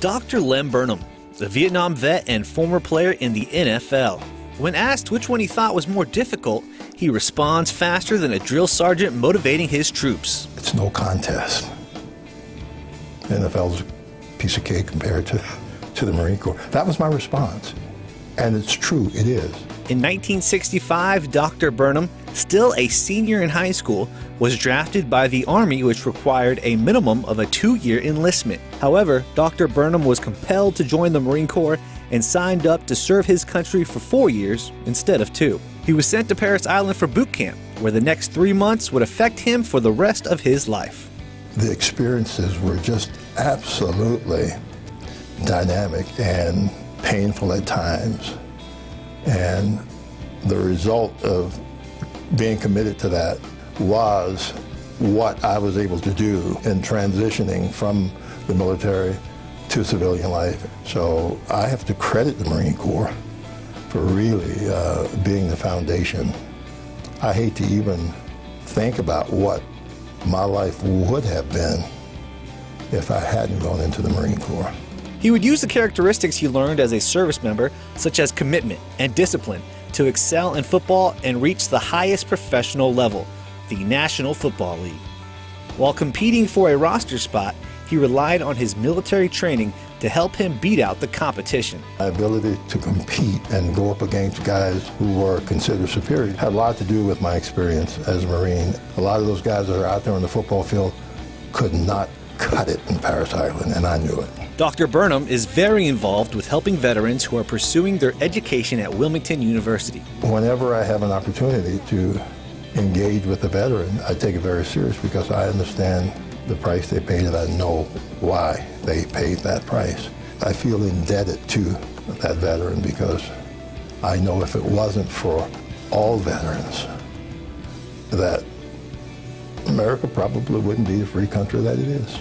Dr. Lem Burnham, a Vietnam vet and former player in the NFL. When asked which one he thought was more difficult, he responds faster than a drill sergeant motivating his troops. It's no contest. NFL's a piece of cake compared to, to the Marine Corps. That was my response. And it's true, it is. In 1965, Dr. Burnham, still a senior in high school, was drafted by the Army, which required a minimum of a two year enlistment. However, Dr. Burnham was compelled to join the Marine Corps and signed up to serve his country for four years instead of two. He was sent to Parris Island for boot camp, where the next three months would affect him for the rest of his life. The experiences were just absolutely dynamic and painful at times. And the result of being committed to that was what I was able to do in transitioning from the military to civilian life. So I have to credit the Marine Corps for really uh, being the foundation. I hate to even think about what my life would have been if I hadn't gone into the Marine Corps. He would use the characteristics he learned as a service member, such as commitment and discipline, to excel in football and reach the highest professional level, the National Football League. While competing for a roster spot, he relied on his military training to help him beat out the competition. My ability to compete and go up against guys who were considered superior had a lot to do with my experience as a Marine. A lot of those guys that are out there on the football field could not cut it in Parris Island, and I knew it. Dr. Burnham is very involved with helping veterans who are pursuing their education at Wilmington University. Whenever I have an opportunity to engage with a veteran, I take it very serious because I understand the price they paid and I know why they paid that price. I feel indebted to that veteran because I know if it wasn't for all veterans, that America probably wouldn't be the free country that it is.